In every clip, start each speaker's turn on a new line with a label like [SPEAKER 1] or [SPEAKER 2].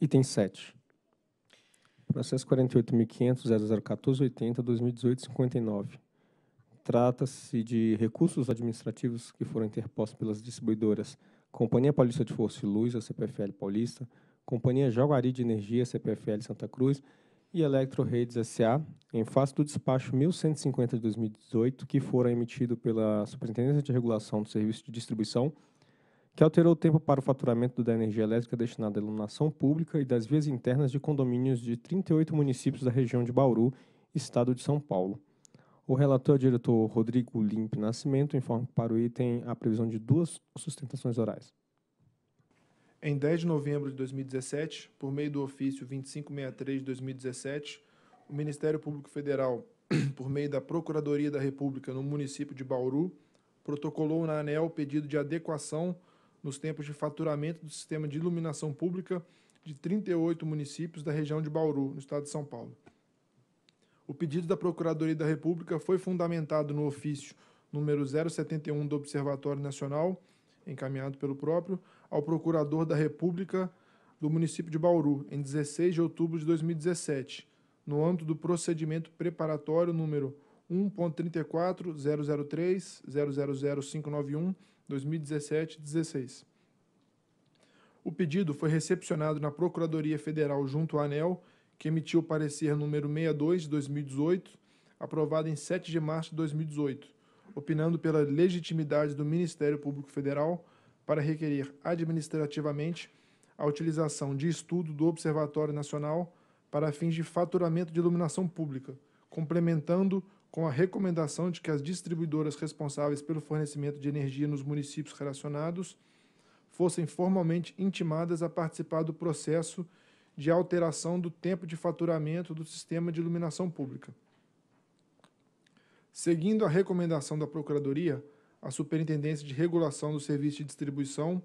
[SPEAKER 1] Item 7. Processo 48.500.0014.80.2018.59. Trata-se de recursos administrativos que foram interpostos pelas distribuidoras Companhia Paulista de Força e Luz, a CPFL Paulista, Companhia Jaguari de Energia, CPFL Santa Cruz e Electro Redes S.A., em face do despacho 1150 de 2018, que fora emitido pela Superintendência de Regulação do Serviço de Distribuição, que alterou o tempo para o faturamento da energia elétrica destinada à iluminação pública e das vias internas de condomínios de 38 municípios da região de Bauru, Estado de São Paulo. O relator, diretor Rodrigo Limpe Nascimento, informa para o item a previsão de duas sustentações orais.
[SPEAKER 2] Em 10 de novembro de 2017, por meio do ofício 2563 de 2017, o Ministério Público Federal, por meio da Procuradoria da República no município de Bauru, protocolou na ANEL pedido de adequação nos tempos de faturamento do sistema de iluminação pública de 38 municípios da região de Bauru, no estado de São Paulo. O pedido da Procuradoria da República foi fundamentado no ofício número 071 do Observatório Nacional, encaminhado pelo próprio, ao Procurador da República do município de Bauru, em 16 de outubro de 2017, no âmbito do procedimento preparatório número 1.34.003.000.591, 2017-16. O pedido foi recepcionado na Procuradoria Federal junto à ANEL que emitiu o parecer número 62 de 2018, aprovado em 7 de março de 2018, opinando pela legitimidade do Ministério Público Federal para requerer administrativamente a utilização de estudo do Observatório Nacional para fins de faturamento de iluminação pública, complementando com a recomendação de que as distribuidoras responsáveis pelo fornecimento de energia nos municípios relacionados fossem formalmente intimadas a participar do processo de alteração do tempo de faturamento do sistema de iluminação pública. Seguindo a recomendação da Procuradoria, a Superintendência de Regulação do Serviço de Distribuição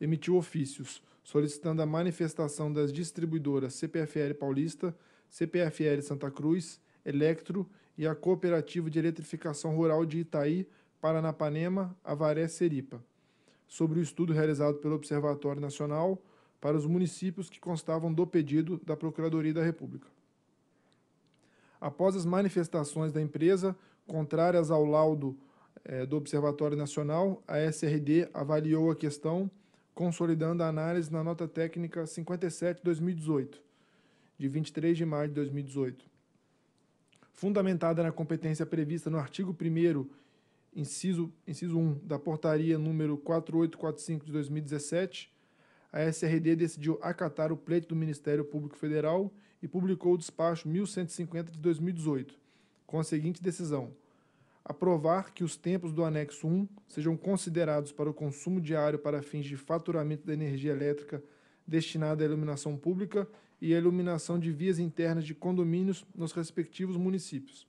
[SPEAKER 2] emitiu ofícios solicitando a manifestação das distribuidoras CPFL Paulista, CPFL Santa Cruz, Electro e a Cooperativa de Eletrificação Rural de Itaí, Paranapanema, Avaré Seripa, sobre o estudo realizado pelo Observatório Nacional para os municípios que constavam do pedido da Procuradoria da República. Após as manifestações da empresa, contrárias ao laudo eh, do Observatório Nacional, a SRD avaliou a questão, consolidando a análise na nota técnica 57-2018, de 23 de maio de 2018. Fundamentada na competência prevista no artigo 1 inciso, inciso 1 da portaria número 4845 de 2017, a SRD decidiu acatar o pleito do Ministério Público Federal e publicou o despacho 1150 de 2018, com a seguinte decisão: aprovar que os tempos do anexo 1 sejam considerados para o consumo diário para fins de faturamento da energia elétrica destinada à iluminação pública e à iluminação de vias internas de condomínios nos respectivos municípios.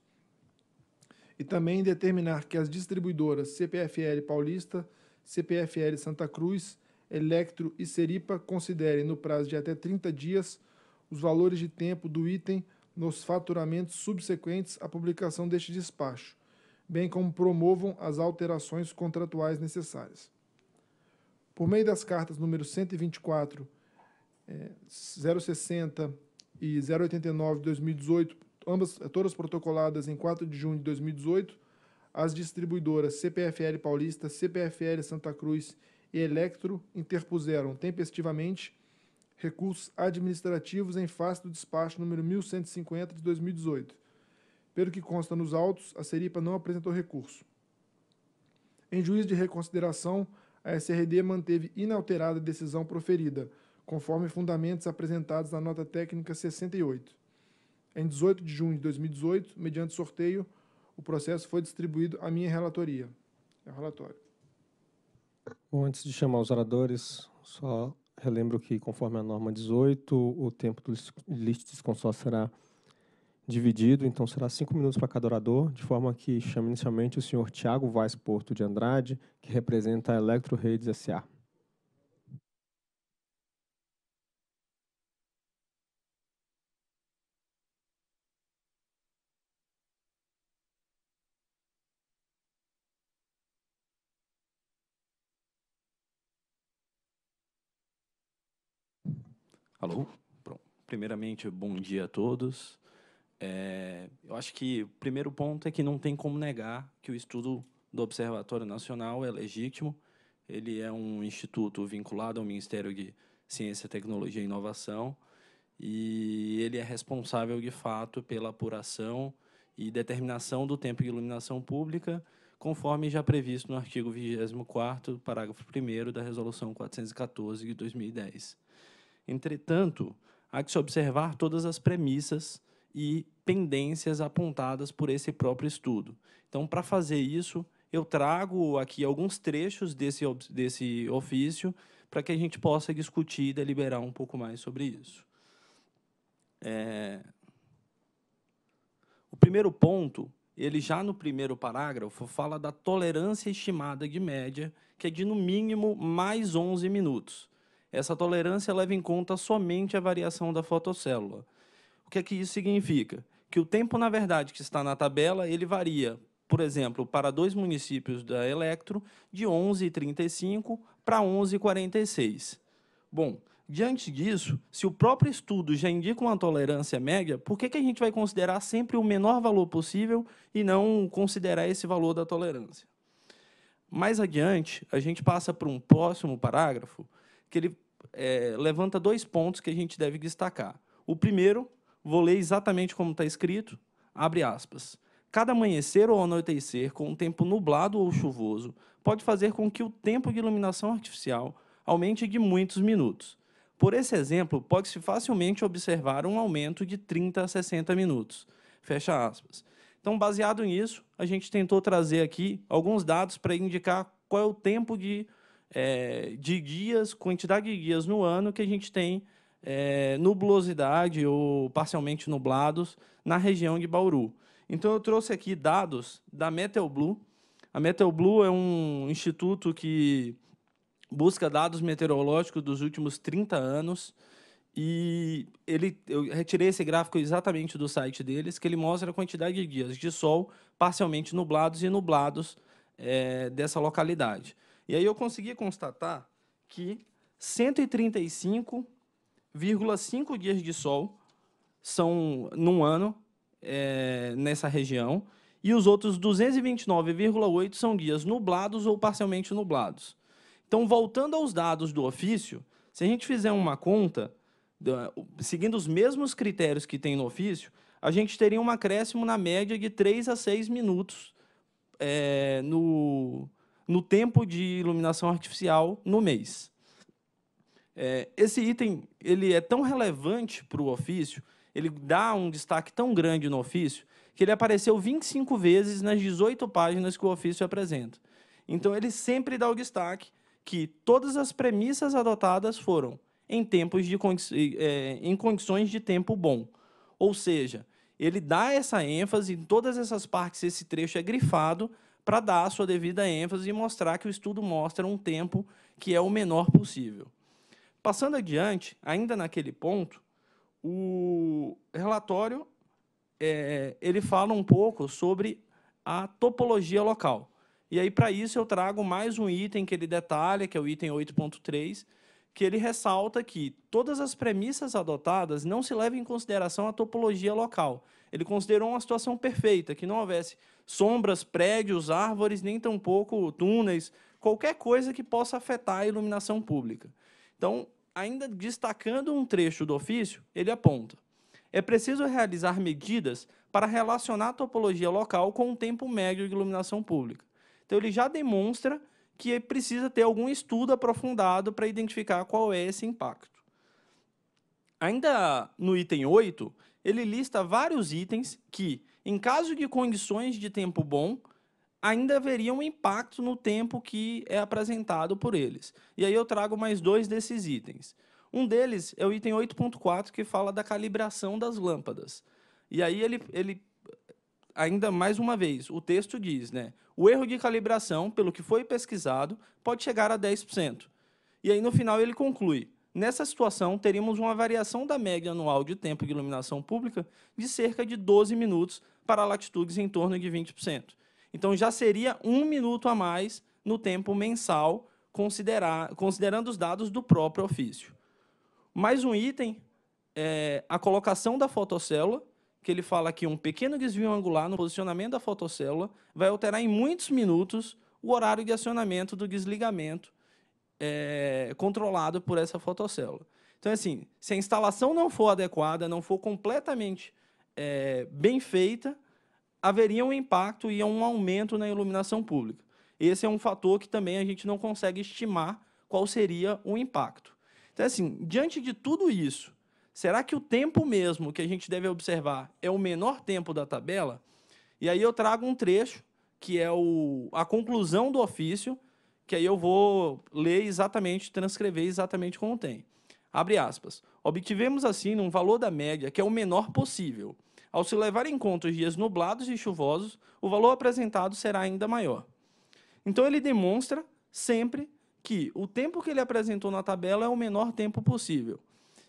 [SPEAKER 2] E também determinar que as distribuidoras CPFL Paulista, CPFL Santa Cruz Electro e Seripa considerem, no prazo de até 30 dias, os valores de tempo do item nos faturamentos subsequentes à publicação deste despacho, bem como promovam as alterações contratuais necessárias. Por meio das cartas número 124, é, 060 e 089 de 2018, ambas todas protocoladas em 4 de junho de 2018, as distribuidoras CPFL Paulista, CPFL Santa Cruz e Electro interpuseram tempestivamente recursos administrativos em face do despacho número 1150 de 2018. Pelo que consta nos autos, a Seripa não apresentou recurso. Em juízo de reconsideração, a SRD manteve inalterada a decisão proferida, conforme fundamentos apresentados na nota técnica 68. Em 18 de junho de 2018, mediante sorteio, o processo foi distribuído à minha relatoria. É o relatório.
[SPEAKER 1] Bom, antes de chamar os oradores, só relembro que, conforme a norma 18, o tempo do list consórcio será dividido, então será cinco minutos para cada orador, de forma que chame inicialmente o senhor Tiago Vaz Porto de Andrade, que representa a Electro Redes S.A.
[SPEAKER 3] Alô? primeiramente, bom dia a todos. É, eu acho que o primeiro ponto é que não tem como negar que o estudo do Observatório Nacional é legítimo. Ele é um instituto vinculado ao Ministério de Ciência, Tecnologia e Inovação e ele é responsável, de fato, pela apuração e determinação do tempo de iluminação pública, conforme já previsto no artigo 24º, parágrafo 1 da Resolução 414 de 2010. Entretanto, há que se observar todas as premissas e pendências apontadas por esse próprio estudo. Então, para fazer isso, eu trago aqui alguns trechos desse, desse ofício para que a gente possa discutir e deliberar um pouco mais sobre isso. É... O primeiro ponto, ele já no primeiro parágrafo, fala da tolerância estimada de média, que é de, no mínimo, mais 11 minutos. Essa tolerância leva em conta somente a variação da fotocélula. O que é que isso significa? Que o tempo, na verdade, que está na tabela, ele varia, por exemplo, para dois municípios da Electro, de 11,35 para 11,46. Bom, diante disso, se o próprio estudo já indica uma tolerância média, por que, que a gente vai considerar sempre o menor valor possível e não considerar esse valor da tolerância? Mais adiante, a gente passa para um próximo parágrafo, que ele é, levanta dois pontos que a gente deve destacar. O primeiro, vou ler exatamente como está escrito, abre aspas. Cada amanhecer ou anoitecer com um tempo nublado ou chuvoso pode fazer com que o tempo de iluminação artificial aumente de muitos minutos. Por esse exemplo, pode-se facilmente observar um aumento de 30 a 60 minutos. Fecha aspas. Então, baseado nisso, a gente tentou trazer aqui alguns dados para indicar qual é o tempo de é, de dias, quantidade de dias no ano que a gente tem é, nublosidade ou parcialmente nublados na região de Bauru. Então, eu trouxe aqui dados da Meteoblue. A Meteoblue é um instituto que busca dados meteorológicos dos últimos 30 anos. E ele, eu retirei esse gráfico exatamente do site deles, que ele mostra a quantidade de dias de sol parcialmente nublados e nublados é, dessa localidade. E aí eu consegui constatar que 135,5 dias de sol são num ano é, nessa região e os outros 229,8 são dias nublados ou parcialmente nublados. Então, voltando aos dados do ofício, se a gente fizer uma conta, seguindo os mesmos critérios que tem no ofício, a gente teria um acréscimo na média de 3 a 6 minutos é, no, no tempo de iluminação artificial no mês. É, esse item ele é tão relevante para o ofício, ele dá um destaque tão grande no ofício, que ele apareceu 25 vezes nas 18 páginas que o ofício apresenta. Então, ele sempre dá o destaque que todas as premissas adotadas foram em tempos de é, em condições de tempo bom. Ou seja, ele dá essa ênfase em todas essas partes, esse trecho é grifado para dar a sua devida ênfase e mostrar que o estudo mostra um tempo que é o menor possível. Passando adiante, ainda naquele ponto, o relatório é, ele fala um pouco sobre a topologia local. E aí, para isso, eu trago mais um item que ele detalha, que é o item 8.3, que ele ressalta que todas as premissas adotadas não se levam em consideração a topologia local. Ele considerou uma situação perfeita, que não houvesse sombras, prédios, árvores, nem tampouco túneis, qualquer coisa que possa afetar a iluminação pública. Então, ainda destacando um trecho do ofício, ele aponta: é preciso realizar medidas para relacionar a topologia local com o tempo médio de iluminação pública. Então, ele já demonstra que precisa ter algum estudo aprofundado para identificar qual é esse impacto. Ainda no item 8, ele lista vários itens que, em caso de condições de tempo bom, ainda haveria um impacto no tempo que é apresentado por eles. E aí eu trago mais dois desses itens. Um deles é o item 8.4, que fala da calibração das lâmpadas. E aí ele, ele, ainda mais uma vez, o texto diz, né, o erro de calibração, pelo que foi pesquisado, pode chegar a 10%. E aí, no final, ele conclui, Nessa situação, teríamos uma variação da média anual de tempo de iluminação pública de cerca de 12 minutos para latitudes em torno de 20%. Então, já seria um minuto a mais no tempo mensal, considerando os dados do próprio ofício. Mais um item é, a colocação da fotocélula, que ele fala que um pequeno desvio angular no posicionamento da fotocélula vai alterar em muitos minutos o horário de acionamento do desligamento é, controlado por essa fotocélula. Então, assim, se a instalação não for adequada, não for completamente é, bem feita, haveria um impacto e um aumento na iluminação pública. Esse é um fator que também a gente não consegue estimar qual seria o impacto. Então, assim, diante de tudo isso, será que o tempo mesmo que a gente deve observar é o menor tempo da tabela? E aí eu trago um trecho, que é o, a conclusão do ofício, que aí eu vou ler exatamente, transcrever exatamente como tem. Abre aspas. Obtivemos, assim, um valor da média que é o menor possível. Ao se levar em conta os dias nublados e chuvosos, o valor apresentado será ainda maior. Então, ele demonstra sempre que o tempo que ele apresentou na tabela é o menor tempo possível.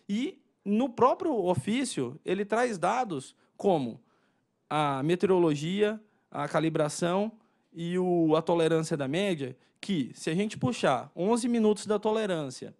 [SPEAKER 3] E, no próprio ofício, ele traz dados como a meteorologia, a calibração e o, a tolerância da média, que, se a gente puxar 11 minutos da tolerância,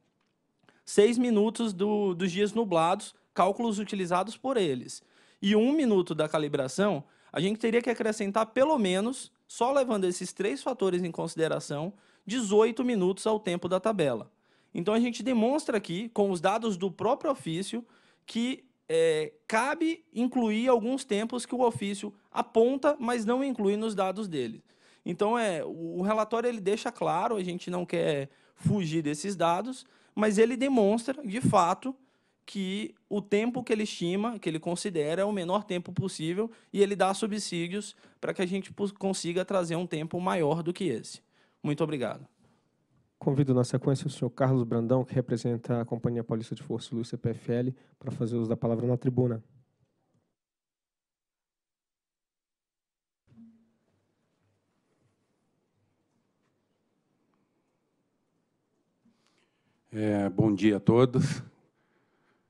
[SPEAKER 3] 6 minutos do, dos dias nublados, cálculos utilizados por eles, e 1 minuto da calibração, a gente teria que acrescentar pelo menos, só levando esses três fatores em consideração, 18 minutos ao tempo da tabela. Então, a gente demonstra aqui, com os dados do próprio ofício, que é, cabe incluir alguns tempos que o ofício aponta, mas não inclui nos dados dele. Então, é, o relatório ele deixa claro, a gente não quer fugir desses dados, mas ele demonstra, de fato, que o tempo que ele estima, que ele considera, é o menor tempo possível e ele dá subsídios para que a gente consiga trazer um tempo maior do que esse. Muito obrigado.
[SPEAKER 1] Convido na sequência o senhor Carlos Brandão, que representa a Companhia Paulista de Força Luz CPFL, para fazer uso da palavra na tribuna.
[SPEAKER 4] É, bom dia a todos.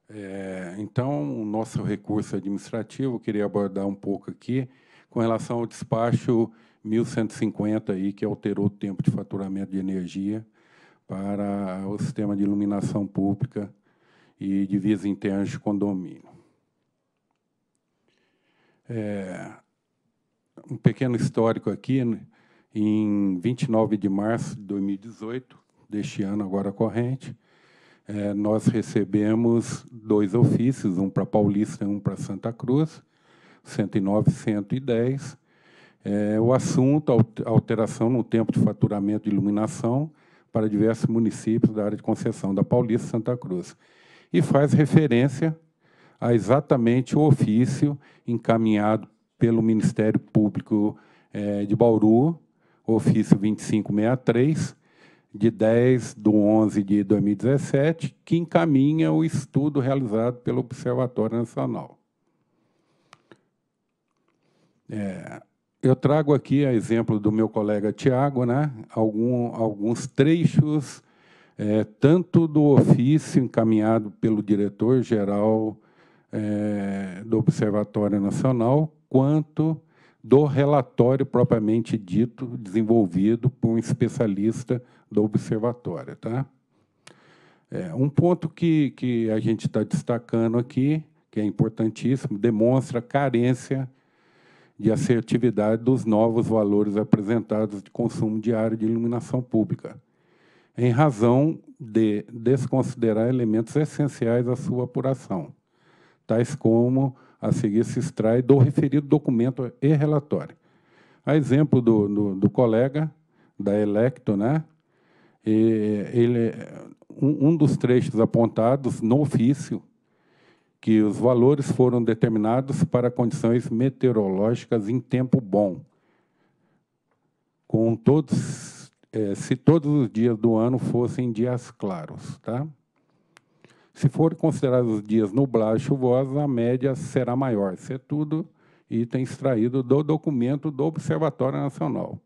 [SPEAKER 4] É, então, o nosso recurso administrativo, queria abordar um pouco aqui com relação ao despacho 1150, aí, que alterou o tempo de faturamento de energia para o sistema de iluminação pública e de vias internas de condomínio. É, um pequeno histórico aqui, né? em 29 de março de 2018, deste ano agora corrente, é, nós recebemos dois ofícios, um para Paulista e um para Santa Cruz, 109 e 110. É, o assunto, alteração no tempo de faturamento de iluminação para diversos municípios da área de concessão da Paulista e Santa Cruz. E faz referência a exatamente o ofício encaminhado pelo Ministério Público é, de Bauru, ofício 2563, de 10 de 11 de 2017, que encaminha o estudo realizado pelo Observatório Nacional. É, eu trago aqui a exemplo do meu colega Tiago, né, algum, alguns trechos, é, tanto do ofício encaminhado pelo diretor-geral é, do Observatório Nacional, quanto do relatório propriamente dito, desenvolvido por um especialista do observatório. Tá? É, um ponto que, que a gente está destacando aqui, que é importantíssimo, demonstra a carência de assertividade dos novos valores apresentados de consumo diário de iluminação pública, em razão de desconsiderar elementos essenciais à sua apuração, tais como a seguir se extrai do referido documento e relatório. A exemplo do, do, do colega da Electo, né? Ele, um, um dos trechos apontados no ofício, que os valores foram determinados para condições meteorológicas em tempo bom, com todos, é, se todos os dias do ano fossem dias claros, tá? Se forem considerados dias nublados e chuvosos, a média será maior. Isso é tudo item extraído do documento do Observatório Nacional.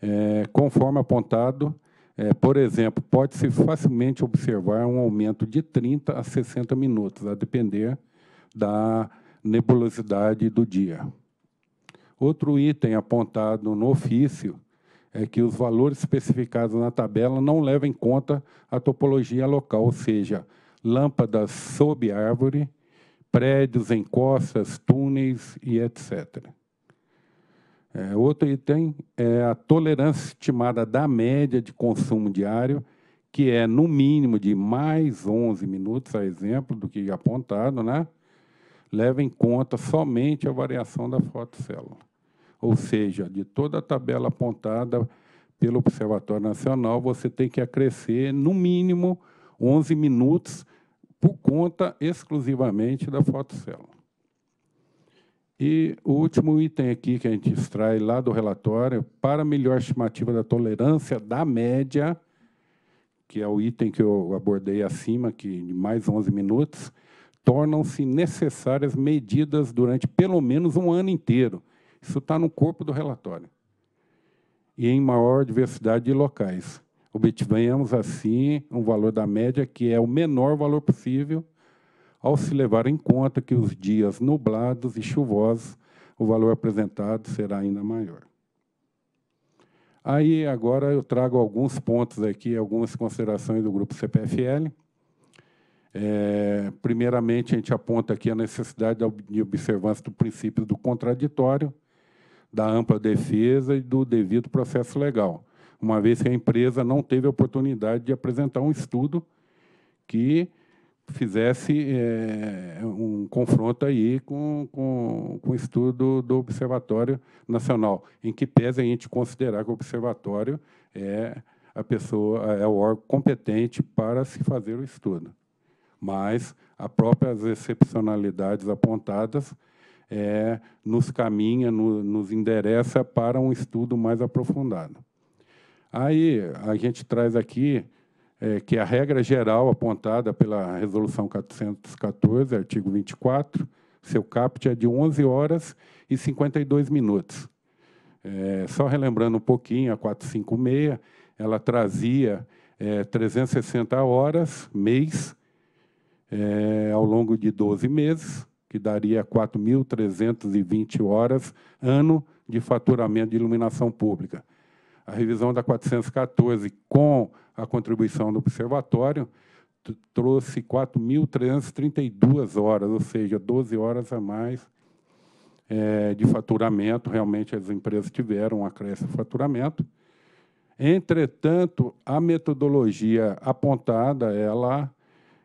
[SPEAKER 4] É, conforme apontado, é, por exemplo, pode-se facilmente observar um aumento de 30 a 60 minutos, a depender da nebulosidade do dia. Outro item apontado no ofício é que os valores especificados na tabela não levam em conta a topologia local, ou seja, lâmpadas sob árvore, prédios, encostas, túneis e etc. É, outro item é a tolerância estimada da média de consumo diário, que é no mínimo de mais 11 minutos, a exemplo do que apontado, né? leva em conta somente a variação da fotocélula. Ou seja, de toda a tabela apontada pelo Observatório Nacional, você tem que acrescer, no mínimo, 11 minutos por conta exclusivamente da fotocélula. E o último item aqui que a gente extrai lá do relatório, para melhor estimativa da tolerância da média, que é o item que eu abordei acima, que de mais 11 minutos, tornam-se necessárias medidas durante pelo menos um ano inteiro. Isso está no corpo do relatório. E em maior diversidade de locais. Obtivemos, assim, um valor da média que é o menor valor possível ao se levar em conta que os dias nublados e chuvosos, o valor apresentado será ainda maior. Aí, agora, eu trago alguns pontos aqui, algumas considerações do grupo CPFL. É, primeiramente, a gente aponta aqui a necessidade de observância do princípio do contraditório, da ampla defesa e do devido processo legal, uma vez que a empresa não teve a oportunidade de apresentar um estudo que fizesse é, um confronto aí com, com, com o estudo do Observatório Nacional, em que pese a gente considerar que o Observatório é a pessoa, é o órgão competente para se fazer o estudo. Mas as próprias excepcionalidades apontadas é, nos caminha, no, nos endereça para um estudo mais aprofundado. Aí a gente traz aqui é, que a regra geral apontada pela Resolução 414, artigo 24, seu caput é de 11 horas e 52 minutos. É, só relembrando um pouquinho, a 456, ela trazia é, 360 horas, mês, é, ao longo de 12 meses, que daria 4.320 horas, ano de faturamento de iluminação pública. A revisão da 414, com a contribuição do observatório, trouxe 4.332 horas, ou seja, 12 horas a mais é, de faturamento. Realmente, as empresas tiveram um acréscimo de faturamento. Entretanto, a metodologia apontada, ela,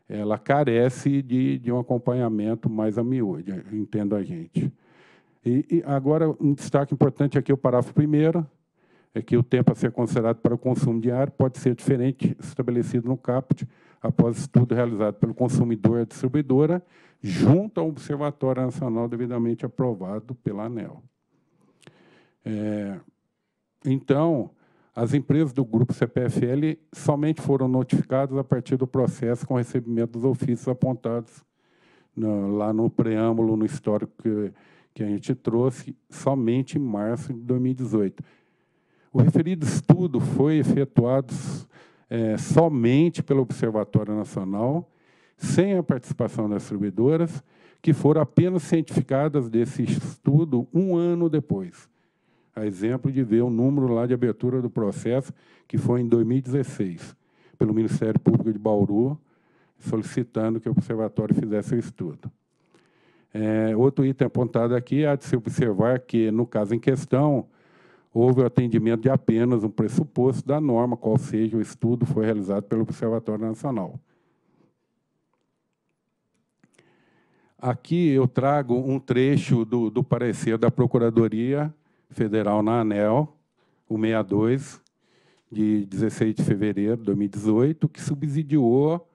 [SPEAKER 4] ela carece de, de um acompanhamento mais a miúde, entendo a gente. E, e agora, um destaque importante aqui, o parágrafo primeiro, é que o tempo a ser considerado para o consumo diário pode ser diferente estabelecido no CAPT após estudo realizado pelo consumidor e a distribuidora, junto ao Observatório Nacional devidamente aprovado pela ANEL. É, então, as empresas do grupo CPFL somente foram notificadas a partir do processo com recebimento dos ofícios apontados no, lá no preâmbulo, no histórico que, que a gente trouxe, somente em março de 2018. O referido estudo foi efetuado é, somente pelo Observatório Nacional, sem a participação das distribuidoras, que foram apenas cientificadas desse estudo um ano depois. A exemplo de ver o número lá de abertura do processo, que foi em 2016, pelo Ministério Público de Bauru, solicitando que o observatório fizesse o estudo. É, outro item apontado aqui há de se observar que, no caso em questão, houve o atendimento de apenas um pressuposto da norma, qual seja o estudo foi realizado pelo Observatório Nacional. Aqui eu trago um trecho do, do parecer da Procuradoria Federal na ANEL, o 62, de 16 de fevereiro de 2018, que subsidiou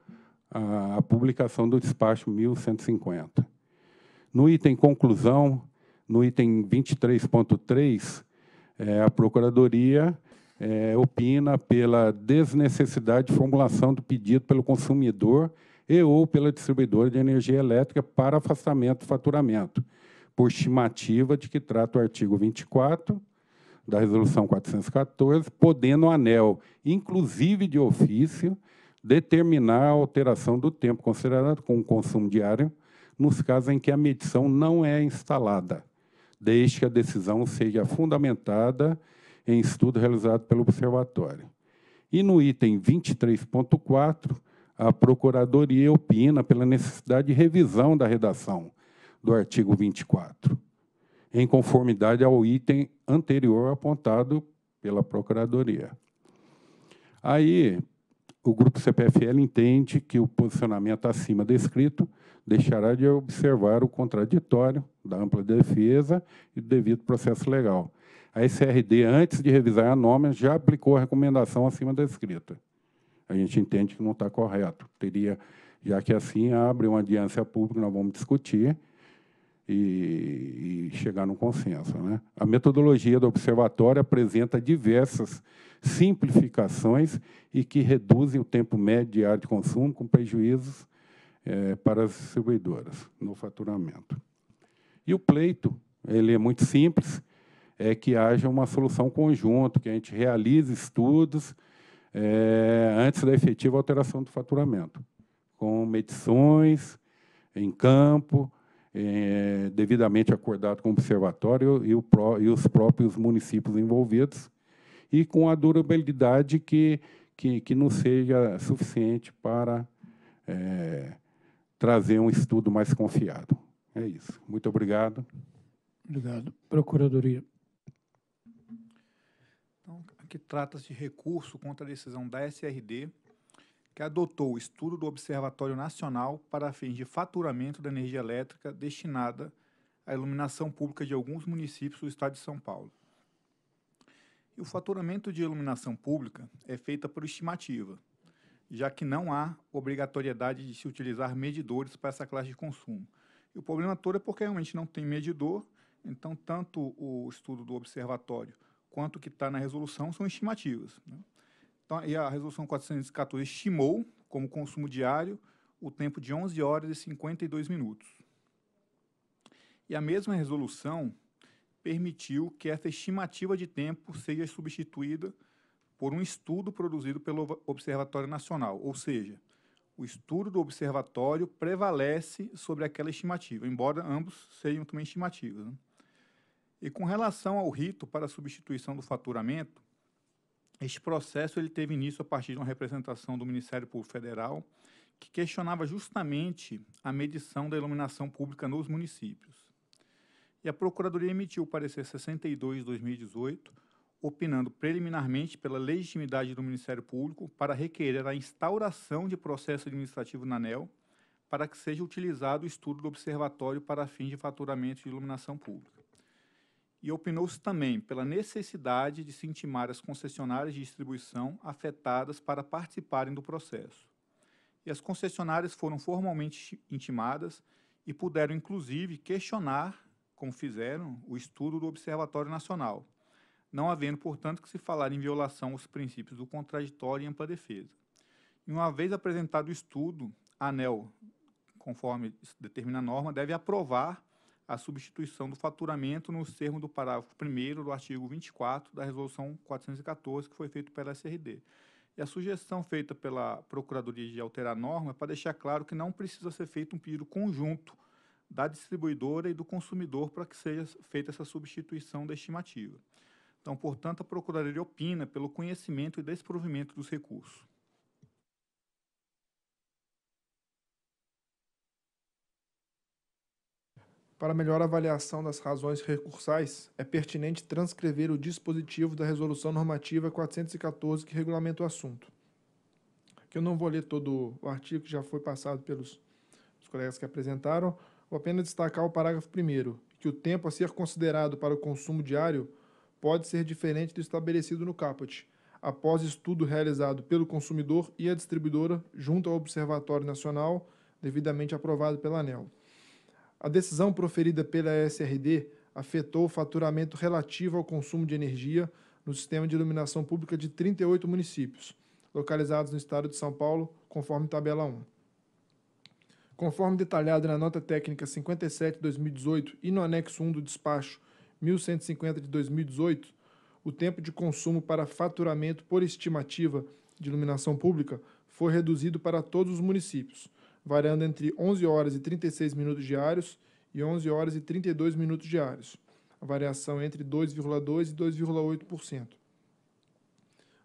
[SPEAKER 4] a, a publicação do despacho 1150. No item conclusão, no item 23.3, é, a Procuradoria é, opina pela desnecessidade de formulação do pedido pelo consumidor e ou pela distribuidora de energia elétrica para afastamento do faturamento, por estimativa de que trata o artigo 24 da Resolução 414, podendo o ANEL, inclusive de ofício, determinar a alteração do tempo considerado como consumo diário, nos casos em que a medição não é instalada desde que a decisão seja fundamentada em estudo realizado pelo observatório. E no item 23.4, a Procuradoria opina pela necessidade de revisão da redação do artigo 24, em conformidade ao item anterior apontado pela Procuradoria. Aí, o Grupo CPFL entende que o posicionamento acima descrito deixará de observar o contraditório da ampla defesa e do devido processo legal. A SRD, antes de revisar a norma, já aplicou a recomendação acima descrita. A gente entende que não está correto. Teria, já que assim abre uma audiência pública, nós vamos discutir e, e chegar num consenso. Né? A metodologia do observatório apresenta diversas simplificações e que reduzem o tempo médio diário de consumo, com prejuízos é, para as distribuidoras no faturamento. E o pleito, ele é muito simples, é que haja uma solução conjunta, que a gente realize estudos é, antes da efetiva alteração do faturamento, com medições em campo, é, devidamente acordado com o observatório e, o, e, os próprios municípios envolvidos, e com a durabilidade que, que, que não seja suficiente para é, trazer um estudo mais confiado. É isso. Muito obrigado.
[SPEAKER 5] Obrigado. Procuradoria.
[SPEAKER 6] Então, aqui trata-se de recurso contra a decisão da SRD, que adotou o estudo do Observatório Nacional para fins de faturamento da energia elétrica destinada à iluminação pública de alguns municípios do estado de São Paulo. E o faturamento de iluminação pública é feita por estimativa, já que não há obrigatoriedade de se utilizar medidores para essa classe de consumo. E o problema todo é porque realmente não tem medidor, então tanto o estudo do observatório quanto o que está na resolução são estimativas. Né? Então, e a resolução 414 estimou como consumo diário o tempo de 11 horas e 52 minutos. E a mesma resolução permitiu que essa estimativa de tempo seja substituída por um estudo produzido pelo Observatório Nacional, ou seja, o estudo do observatório prevalece sobre aquela estimativa, embora ambos sejam também estimativas. Né? E com relação ao rito para substituição do faturamento, este processo ele teve início a partir de uma representação do Ministério Público Federal, que questionava justamente a medição da iluminação pública nos municípios. E a Procuradoria emitiu o parecer 62 de 2018, opinando preliminarmente pela legitimidade do Ministério Público para requerer a instauração de processo administrativo na ANEL para que seja utilizado o estudo do observatório para fins de faturamento de iluminação pública. E opinou-se também pela necessidade de se intimar as concessionárias de distribuição afetadas para participarem do processo. E as concessionárias foram formalmente intimadas e puderam, inclusive, questionar, como fizeram, o estudo do Observatório Nacional, não havendo, portanto, que se falar em violação aos princípios do contraditório e ampla defesa. E uma vez apresentado o estudo, a ANEL, conforme determina a norma, deve aprovar a substituição do faturamento nos termos do parágrafo 1 do artigo 24 da Resolução 414, que foi feito pela SRD. E a sugestão feita pela Procuradoria de alterar a norma é para deixar claro que não precisa ser feito um pedido conjunto da distribuidora e do consumidor para que seja feita essa substituição da estimativa. Então, portanto, a Procuradoria opina pelo conhecimento e desprovimento dos recursos.
[SPEAKER 2] Para melhor avaliação das razões recursais, é pertinente transcrever o dispositivo da Resolução Normativa 414 que regulamenta o assunto. Aqui eu não vou ler todo o artigo que já foi passado pelos colegas que apresentaram, vou apenas destacar o parágrafo 1 que o tempo a ser considerado para o consumo diário pode ser diferente do estabelecido no caput, após estudo realizado pelo consumidor e a distribuidora junto ao Observatório Nacional, devidamente aprovado pela ANEL. A decisão proferida pela SRD afetou o faturamento relativo ao consumo de energia no sistema de iluminação pública de 38 municípios, localizados no estado de São Paulo, conforme tabela 1. Conforme detalhado na nota técnica 57 de 2018 e no anexo 1 do despacho 1150 de 2018, o tempo de consumo para faturamento por estimativa de iluminação pública foi reduzido para todos os municípios, variando entre 11 horas e 36 minutos diários e 11 horas e 32 minutos diários, a variação entre 2,2% e 2,8%.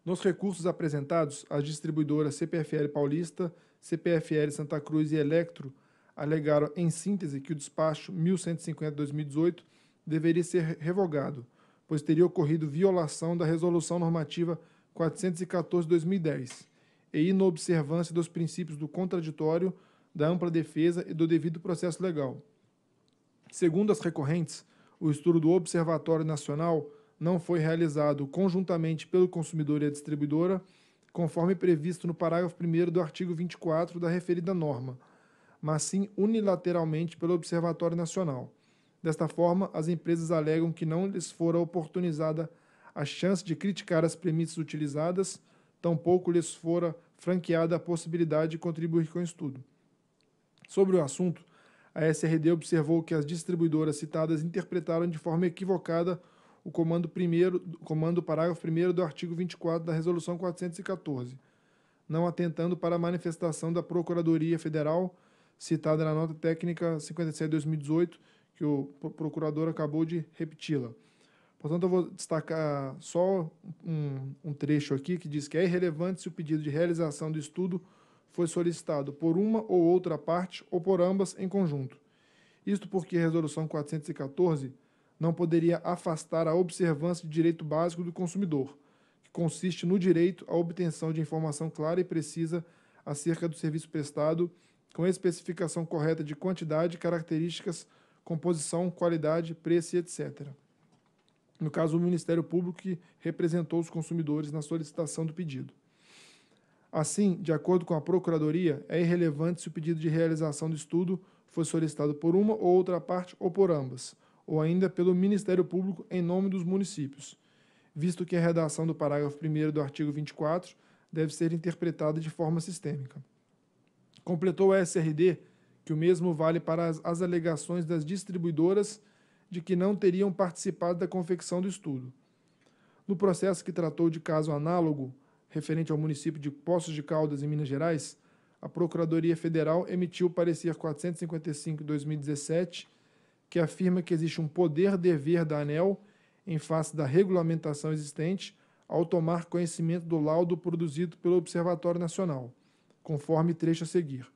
[SPEAKER 2] Nos recursos apresentados, as distribuidoras CPFL Paulista, CPFL Santa Cruz e Electro alegaram, em síntese, que o despacho 1150-2018 deveria ser revogado, pois teria ocorrido violação da Resolução Normativa 414-2010 e inobservância dos princípios do contraditório, da ampla defesa e do devido processo legal. Segundo as recorrentes, o estudo do Observatório Nacional não foi realizado conjuntamente pelo consumidor e a distribuidora, conforme previsto no parágrafo 1 do artigo 24 da referida norma, mas sim unilateralmente pelo Observatório Nacional. Desta forma, as empresas alegam que não lhes fora oportunizada a chance de criticar as premissas utilizadas, tampouco lhes fora franqueada a possibilidade de contribuir com o estudo. Sobre o assunto, a SRD observou que as distribuidoras citadas interpretaram de forma equivocada o comando primeiro, comando parágrafo 1 do artigo 24 da Resolução 414, não atentando para a manifestação da Procuradoria Federal citada na nota técnica 57/2018, que o procurador acabou de repeti-la. Portanto, eu vou destacar só um, um, trecho aqui que diz que é irrelevante se o pedido de realização do estudo foi solicitado por uma ou outra parte ou por ambas em conjunto. Isto porque a Resolução 414 não poderia afastar a observância de direito básico do consumidor, que consiste no direito à obtenção de informação clara e precisa acerca do serviço prestado, com especificação correta de quantidade, características, composição, qualidade, preço e etc. No caso, o Ministério Público que representou os consumidores na solicitação do pedido. Assim, de acordo com a Procuradoria, é irrelevante se o pedido de realização do estudo foi solicitado por uma ou outra parte ou por ambas ou ainda pelo Ministério Público em nome dos municípios, visto que a redação do parágrafo 1 do artigo 24 deve ser interpretada de forma sistêmica. Completou a SRD que o mesmo vale para as, as alegações das distribuidoras de que não teriam participado da confecção do estudo. No processo que tratou de caso análogo, referente ao município de Poços de Caldas, em Minas Gerais, a Procuradoria Federal emitiu o parecer 455-2017 que afirma que existe um poder-dever da ANEL em face da regulamentação existente ao tomar conhecimento do laudo produzido pelo Observatório Nacional, conforme trecho a seguir.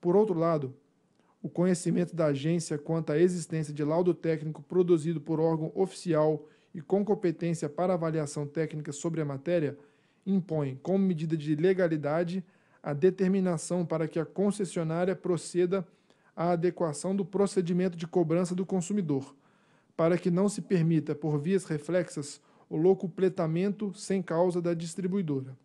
[SPEAKER 2] Por outro lado, o conhecimento da agência quanto à existência de laudo técnico produzido por órgão oficial e com competência para avaliação técnica sobre a matéria impõe, como medida de legalidade, a determinação para que a concessionária proceda a adequação do procedimento de cobrança do consumidor, para que não se permita, por vias reflexas, o locupletamento sem causa da distribuidora.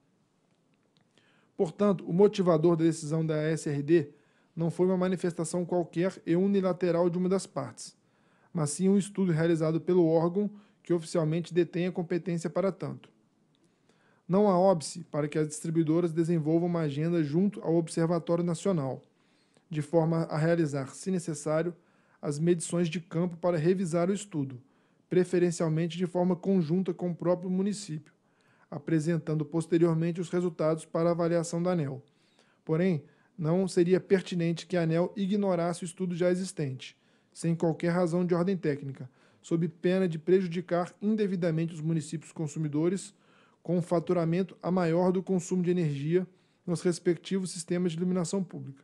[SPEAKER 2] Portanto, o motivador da decisão da SRD não foi uma manifestação qualquer e unilateral de uma das partes, mas sim um estudo realizado pelo órgão que oficialmente detém a competência para tanto. Não há óbice para que as distribuidoras desenvolvam uma agenda junto ao Observatório Nacional de forma a realizar, se necessário, as medições de campo para revisar o estudo, preferencialmente de forma conjunta com o próprio município, apresentando posteriormente os resultados para avaliação da ANEL. Porém, não seria pertinente que a ANEL ignorasse o estudo já existente, sem qualquer razão de ordem técnica, sob pena de prejudicar indevidamente os municípios consumidores com um faturamento a maior do consumo de energia nos respectivos sistemas de iluminação pública.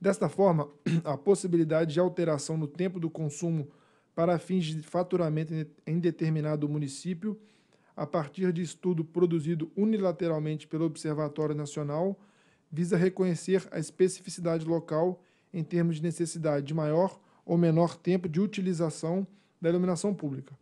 [SPEAKER 2] Desta forma, a possibilidade de alteração no tempo do consumo para fins de faturamento em determinado município, a partir de estudo produzido unilateralmente pelo Observatório Nacional, visa reconhecer a especificidade local em termos de necessidade de maior ou menor tempo de utilização da iluminação pública.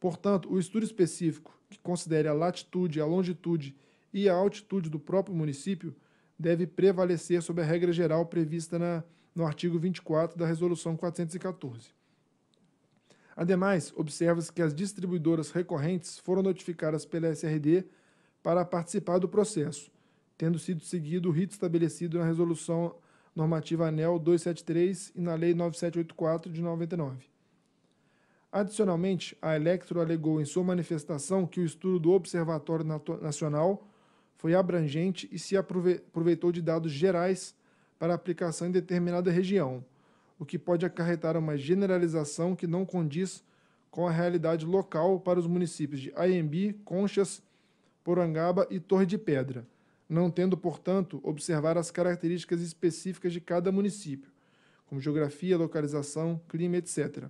[SPEAKER 2] Portanto, o estudo específico, que considere a latitude, a longitude e a altitude do próprio município, deve prevalecer sobre a regra geral prevista na, no artigo 24 da Resolução 414. Ademais, observa-se que as distribuidoras recorrentes foram notificadas pela SRD para participar do processo, tendo sido seguido o rito estabelecido na Resolução Normativa ANEL 273 e na Lei 9784 de 99. Adicionalmente, a Electro alegou em sua manifestação que o estudo do Observatório Nacional foi abrangente e se aproveitou de dados gerais para aplicação em determinada região, o que pode acarretar uma generalização que não condiz com a realidade local para os municípios de Aembi, Conchas, Porangaba e Torre de Pedra, não tendo, portanto, observar as características específicas de cada município, como geografia, localização, clima, etc.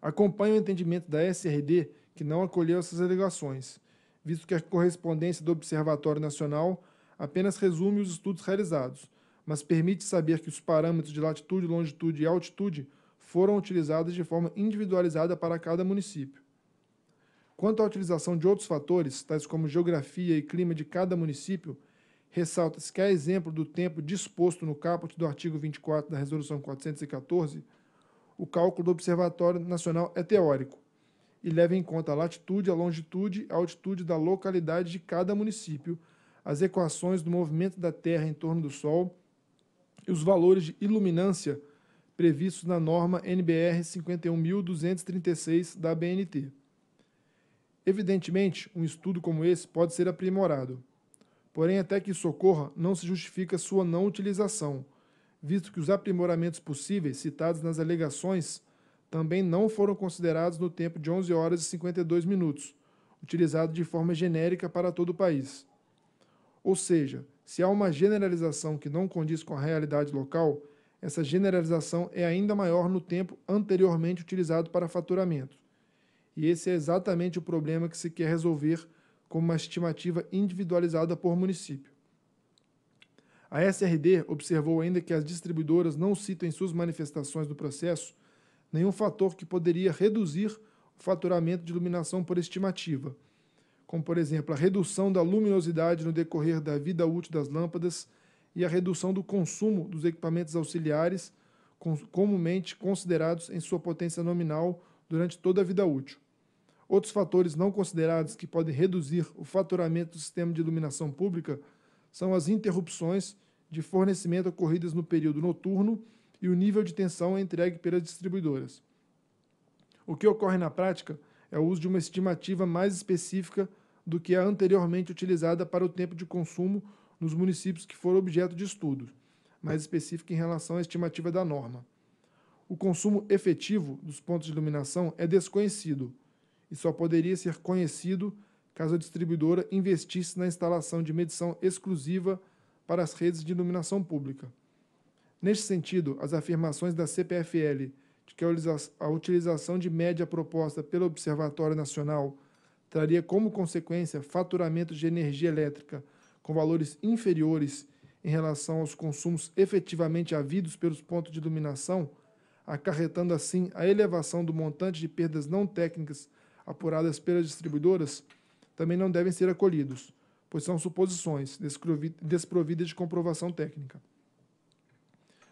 [SPEAKER 2] Acompanho o entendimento da SRD que não acolheu essas alegações, visto que a correspondência do Observatório Nacional apenas resume os estudos realizados, mas permite saber que os parâmetros de latitude, longitude e altitude foram utilizados de forma individualizada para cada município. Quanto à utilização de outros fatores, tais como geografia e clima de cada município, ressalta-se que, a exemplo do tempo disposto no caput do artigo 24 da Resolução 414, o cálculo do Observatório Nacional é teórico e leva em conta a latitude, a longitude e a altitude da localidade de cada município, as equações do movimento da Terra em torno do Sol e os valores de iluminância previstos na norma NBR 51.236 da BNT. Evidentemente, um estudo como esse pode ser aprimorado. Porém, até que isso ocorra, não se justifica sua não utilização, visto que os aprimoramentos possíveis citados nas alegações também não foram considerados no tempo de 11 horas e 52 minutos, utilizado de forma genérica para todo o país. Ou seja, se há uma generalização que não condiz com a realidade local, essa generalização é ainda maior no tempo anteriormente utilizado para faturamento. E esse é exatamente o problema que se quer resolver com uma estimativa individualizada por município. A SRD observou ainda que as distribuidoras não citam em suas manifestações do processo nenhum fator que poderia reduzir o faturamento de iluminação por estimativa, como, por exemplo, a redução da luminosidade no decorrer da vida útil das lâmpadas e a redução do consumo dos equipamentos auxiliares, comumente considerados em sua potência nominal durante toda a vida útil. Outros fatores não considerados que podem reduzir o faturamento do sistema de iluminação pública são as interrupções de fornecimento ocorridas no período noturno e o nível de tensão entregue pelas distribuidoras. O que ocorre na prática é o uso de uma estimativa mais específica do que a anteriormente utilizada para o tempo de consumo nos municípios que foram objeto de estudo, mais específica em relação à estimativa da norma. O consumo efetivo dos pontos de iluminação é desconhecido, e só poderia ser conhecido caso a distribuidora investisse na instalação de medição exclusiva para as redes de iluminação pública. Neste sentido, as afirmações da CPFL de que a utilização de média proposta pelo Observatório Nacional traria como consequência faturamento de energia elétrica com valores inferiores em relação aos consumos efetivamente havidos pelos pontos de iluminação, acarretando assim a elevação do montante de perdas não técnicas apuradas pelas distribuidoras também não devem ser acolhidos, pois são suposições desprovidas de comprovação técnica.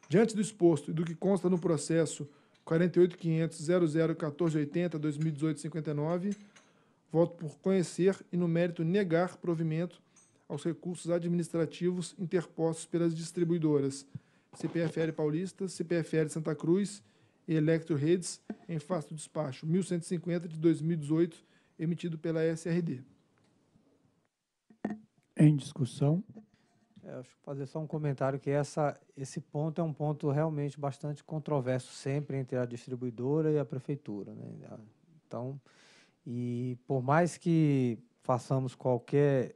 [SPEAKER 2] Diante do exposto e do que consta no processo 48.500.00.1480.2018.59, voto por conhecer e, no mérito, negar provimento aos recursos administrativos interpostos pelas distribuidoras CPFL Paulista, CPFL Santa Cruz e Electro Redes em face do despacho 1150 de 2018, emitido pela SRD.
[SPEAKER 5] Em discussão.
[SPEAKER 7] É, acho que fazer só um comentário que essa, esse ponto é um ponto realmente bastante controverso sempre entre a distribuidora e a prefeitura. Né? Então, e por mais que façamos qualquer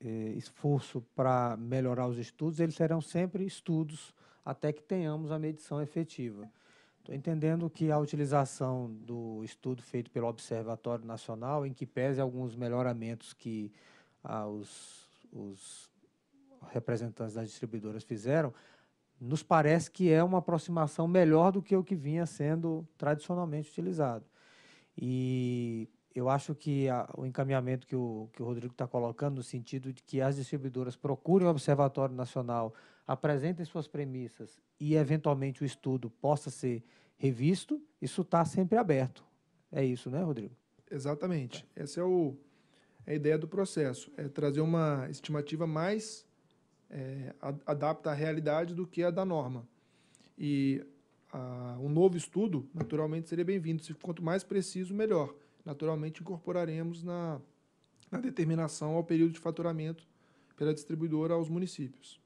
[SPEAKER 7] eh, esforço para melhorar os estudos, eles serão sempre estudos até que tenhamos a medição efetiva. Estou entendendo que a utilização do estudo feito pelo Observatório Nacional, em que pese alguns melhoramentos que ah, os, os representantes das distribuidoras fizeram, nos parece que é uma aproximação melhor do que o que vinha sendo tradicionalmente utilizado. E eu acho que a, o encaminhamento que o, que o Rodrigo está colocando, no sentido de que as distribuidoras procurem o Observatório Nacional, apresentem suas premissas e, eventualmente, o estudo possa ser revisto, isso está sempre aberto. É isso, né, Rodrigo?
[SPEAKER 2] Exatamente. Essa é o, é a ideia do processo, é trazer uma estimativa mais é, adapta à realidade do que a da norma. E a, um novo estudo, naturalmente, seria bem-vindo. Quanto mais preciso, melhor naturalmente incorporaremos na, na determinação ao período de faturamento pela distribuidora aos municípios.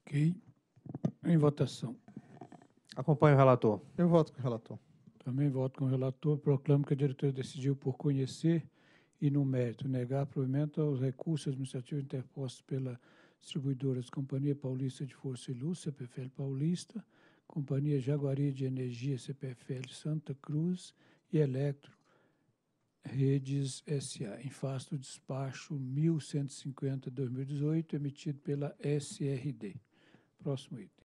[SPEAKER 5] Ok. Em votação.
[SPEAKER 7] Acompanhe o relator.
[SPEAKER 8] Eu voto com o relator.
[SPEAKER 5] Também voto com o relator. Proclamo que a diretoria decidiu por conhecer e, no mérito, negar provimento aos recursos administrativos interpostos pela distribuidoras Companhia Paulista de Força e Luz, CPFL Paulista, Companhia Jaguari de Energia, CPFL Santa Cruz e Eletro Redes SA, em face do despacho 1150-2018, emitido pela SRD. Próximo item.